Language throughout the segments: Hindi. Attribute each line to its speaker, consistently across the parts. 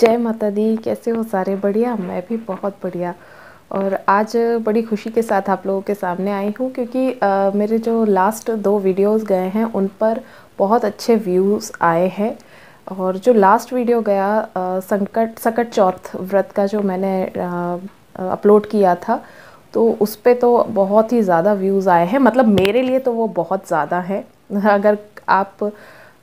Speaker 1: जय माता दी कैसे हो सारे? बढ़िया मैं भी बहुत बढ़िया। और आज बड़ी खुशी के साथ आप लोगों के सामने आई हूँ क्योंकि आ, मेरे जो लास्ट दो वीडियोस गए हैं उन पर बहुत अच्छे व्यूज़ आए हैं। और जो लास्ट वीडियो गया संकट सकट चौथ व्रत का जो मैंने अपलोड किया था तो उस पर तो बहुत ही ज़्यादा व्यूज़ आए हैं। मतलब मेरे लिए तो वो बहुत ज़्यादा है। अगर आप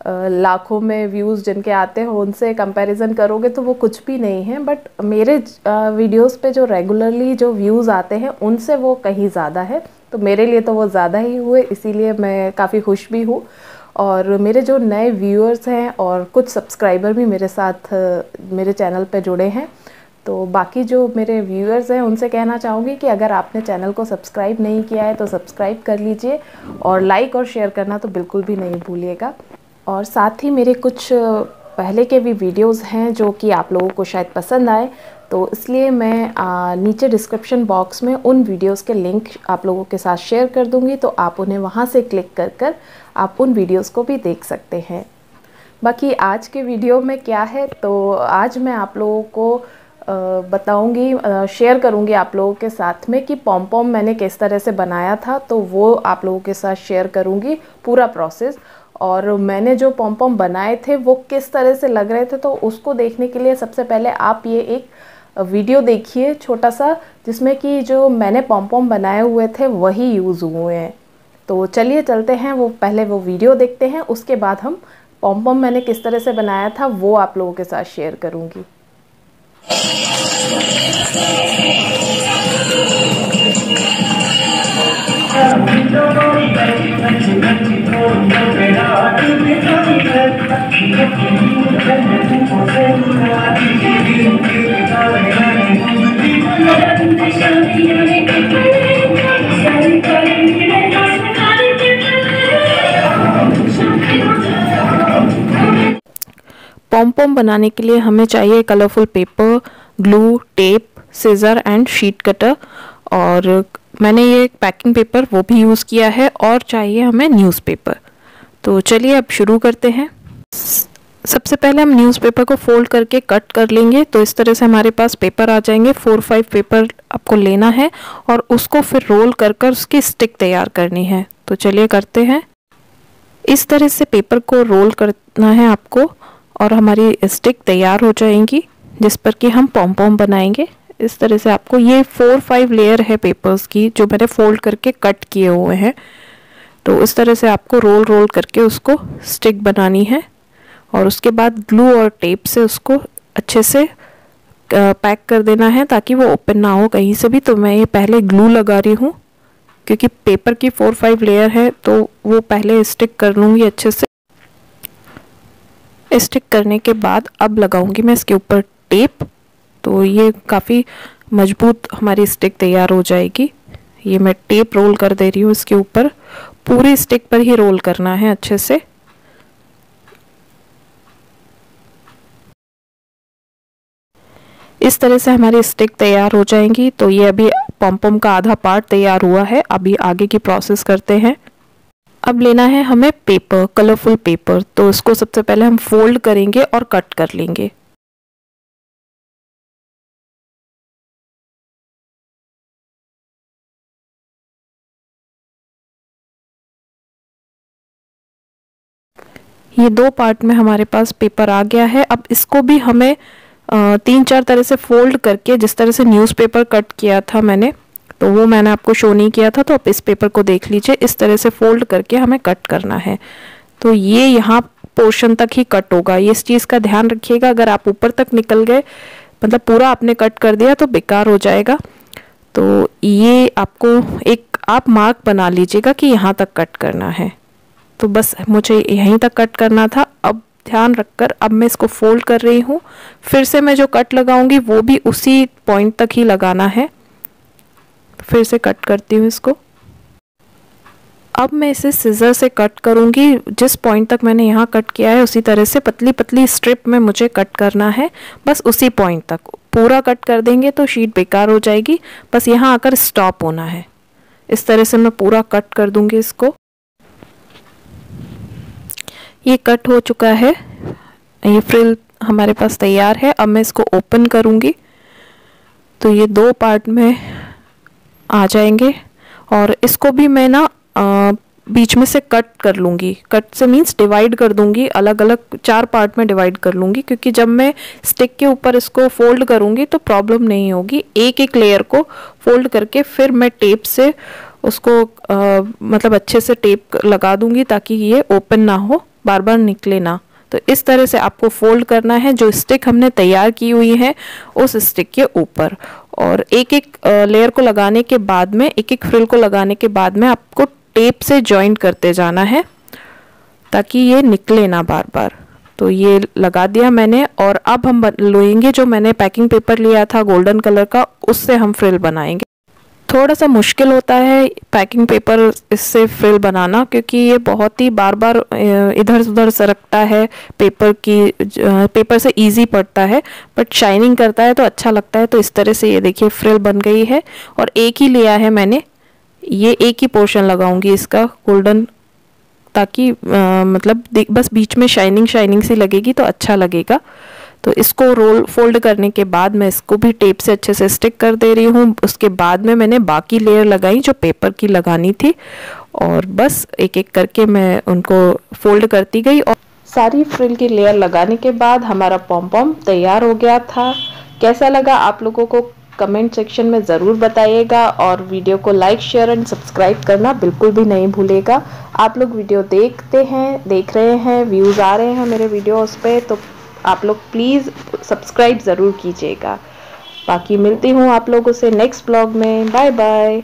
Speaker 1: लाखों में व्यूज़ जिनके आते हैं, उनसे कंपैरिजन करोगे तो वो कुछ भी नहीं है बट मेरे वीडियोस पे जो रेगुलरली जो व्यूज़ आते हैं, उनसे वो कहीं ज़्यादा है। तो मेरे लिए तो वो ज़्यादा ही हुए, इसीलिए मैं काफ़ी खुश भी हूँ। और मेरे जो नए व्यूअर्स हैं और कुछ सब्सक्राइबर भी मेरे साथ मेरे चैनल पर जुड़े हैं तो बाकी जो मेरे व्यूअर्स हैं, उनसे कहना चाहूँगी कि अगर आपने चैनल को सब्सक्राइब नहीं किया है तो सब्सक्राइब कर लीजिए और लाइक और शेयर करना तो बिल्कुल भी नहीं भूलिएगा। और साथ ही मेरे कुछ पहले के भी वीडियोस हैं जो कि आप लोगों को शायद पसंद आए तो इसलिए मैं आ, नीचे डिस्क्रिप्शन बॉक्स में उन वीडियोस के लिंक आप लोगों के साथ शेयर कर दूँगी तो आप उन्हें वहाँ से क्लिक कर कर आप उन वीडियोस को भी देख सकते हैं। बाकी आज के वीडियो में क्या है तो आज मैं आप लोगों को बताऊँगी शेयर करूँगी आप लोगों के साथ में कि पॉम पॉम मैंने किस तरह से बनाया था तो वो आप लोगों के साथ शेयर करूँगी पूरा प्रोसेस और मैंने जो पॉम बनाए थे, वो किस तरह से लग रहे थे तो उसको देखने के लिए सबसे पहले आप ये एक वीडियो देखिए छोटा सा जिसमें कि जो मैंने पॉम बनाए हुए थे, वही यूज़ हुए हैं। तो चलिए चलते हैं, वो पहले वो वीडियो देखते हैं, उसके बाद हम पॉम पॉम मैंने किस तरह से बनाया था, वो आप लोगों के साथ शेयर करूँगी। पॉम पॉम बनाने के लिए हमें चाहिए colourful paper glue tape scissor and sheet cutter और मैंने ये पैकिंग पेपर वो भी यूज़ किया है और चाहिए हमें न्यूज़पेपर तो चलिए अब शुरू करते हैं। सबसे पहले हम न्यूज़पेपर को फोल्ड करके कट कर लेंगे तो इस तरह से हमारे पास पेपर आ जाएँगे। फोर फाइव पेपर आपको लेना है और उसको फिर रोल कर कर उसकी स्टिक तैयार करनी है। तो चलिए करते हैं। इस तरह से पेपर को रोल करना है आपको और हमारी स्टिक तैयार हो जाएँगी, जिस पर कि हम पॉम पॉम बनाएँगे। इस तरह से आपको ये फोर फाइव लेयर है पेपर्स की, जो मैंने फोल्ड करके कट किए हुए हैं। तो इस तरह से आपको रोल रोल करके उसको स्टिक बनानी है और उसके बाद ग्लू और टेप से उसको अच्छे से पैक कर देना है ताकि वो ओपन ना हो कहीं से भी। तो मैं ये पहले ग्लू लगा रही हूँ, क्योंकि पेपर की फोर फाइव लेयर है तो वो पहले स्टिक कर लूँगी अच्छे से। स्टिक करने के बाद अब लगाऊँगी मैं इसके ऊपर टेप तो ये काफ़ी मज़बूत हमारी स्टिक तैयार हो जाएगी। ये मैं टेप रोल कर दे रही हूँ इसके ऊपर। पूरी स्टिक पर ही रोल करना है अच्छे से। इस तरह से हमारी स्टिक तैयार हो जाएँगी। तो ये अभी पम्पम का आधा पार्ट तैयार हुआ है। अभी आगे की प्रोसेस करते हैं। अब लेना है हमें पेपर कलरफुल पेपर तो इसको सबसे पहले हम फोल्ड करेंगे और कट कर लेंगे। ये दो पार्ट में हमारे पास पेपर आ गया है। अब इसको भी हमें तीन चार तरह से फोल्ड करके जिस तरह से न्यूज़पेपर कट किया था मैंने तो वो मैंने आपको शो नहीं किया था तो आप इस पेपर को देख लीजिए। इस तरह से फोल्ड करके हमें कट करना है। तो ये यहाँ पोर्शन तक ही कट होगा। ये इस चीज़ का ध्यान रखिएगा। अगर आप ऊपर तक निकल गए मतलब पूरा आपने कट कर दिया तो बेकार हो जाएगा। तो ये आपको एक, आप मार्क बना लीजिएगा कि यहाँ तक कट करना है। तो बस मुझे यहीं तक कट करना था। अब ध्यान रखकर अब मैं इसको फोल्ड कर रही हूँ। फिर से मैं जो कट लगाऊँगी वो भी उसी पॉइंट तक ही लगाना है। फिर से कट करती हूँ इसको। अब मैं इसे सीज़र से कट करूँगी। जिस पॉइंट तक मैंने यहाँ कट किया है, उसी तरह से पतली पतली स्ट्रिप में मुझे कट करना है। बस उसी पॉइंट तक। पूरा कट कर देंगे तो शीट बेकार हो जाएगी। बस यहाँ आकर स्टॉप होना है। इस तरह से मैं पूरा कट कर दूँगी इसको। ये कट हो चुका है। ये फ्रिल हमारे पास तैयार है। अब मैं इसको ओपन करूँगी। तो ये दो पार्ट में आ जाएँगे। और इसको भी मैं ना बीच में से कट कर लूँगी। कट से मीन्स डिवाइड कर दूँगी। अलग अलग चार पार्ट में डिवाइड कर लूँगी। क्योंकि जब मैं स्टिक के ऊपर इसको फोल्ड करूँगी तो प्रॉब्लम नहीं होगी। एक एक लेयर को फोल्ड करके फिर मैं टेप से उसको आ, मतलब अच्छे से टेप लगा दूँगी ताकि ये ओपन ना हो। बार बार निकले ना। तो इस तरह से आपको फोल्ड करना है, जो स्टिक हमने तैयार की हुई है, उस स्टिक के ऊपर। और एक एक लेयर को लगाने के बाद में एक एक फ्रिल को लगाने के बाद में आपको टेप से जॉइंट करते जाना है, ताकि ये निकले ना बार बार तो ये लगा दिया मैंने, और अब हम लोएँगे जो मैंने पैकिंग पेपर लिया था गोल्डन कलर का, उससे हम फ्रिल बनाएँगे। थोड़ा सा मुश्किल होता है पैकिंग पेपर इससे फ्रिल बनाना क्योंकि ये बहुत ही बार बार इधर उधर सरकता है पेपर की पेपर से इजी पड़ता है बट शाइनिंग करता है तो अच्छा लगता है तो इस तरह से ये देखिए फ्रिल बन गई है। और एक ही लिया है मैंने ये एक ही पोर्शन लगाऊँगी इसका गोल्डन ताकि आ, मतलब बस बीच में शाइनिंग शाइनिंग सी लगेगी तो अच्छा लगेगा। तो इसको रोल फोल्ड करने के बाद मैं इसको भी टेप से अच्छे से स्टिक कर दे रही हूँ। उसके बाद में मैंने बाकी लेयर लगाई जो पेपर की लगानी थी और बस एक एक करके मैं उनको फोल्ड करती गई और सारी फ्रिल की लेयर लगाने के बाद हमारा पॉम पॉम तैयार हो गया था। कैसा लगा आप लोगों को कमेंट सेक्शन में ज़रूर बताइएगा और वीडियो को लाइक शेयर एंड सब्सक्राइब करना बिल्कुल भी नहीं भूलेगा। आप लोग वीडियो देखते हैं, देख रहे हैं व्यूज़ आ रहे हैं मेरे वीडियोस पे तो आप लोग प्लीज़ सब्सक्राइब ज़रूर कीजिएगा। बाकी मिलती हूँ आप लोगों से नेक्स्ट ब्लॉग में। Bye bye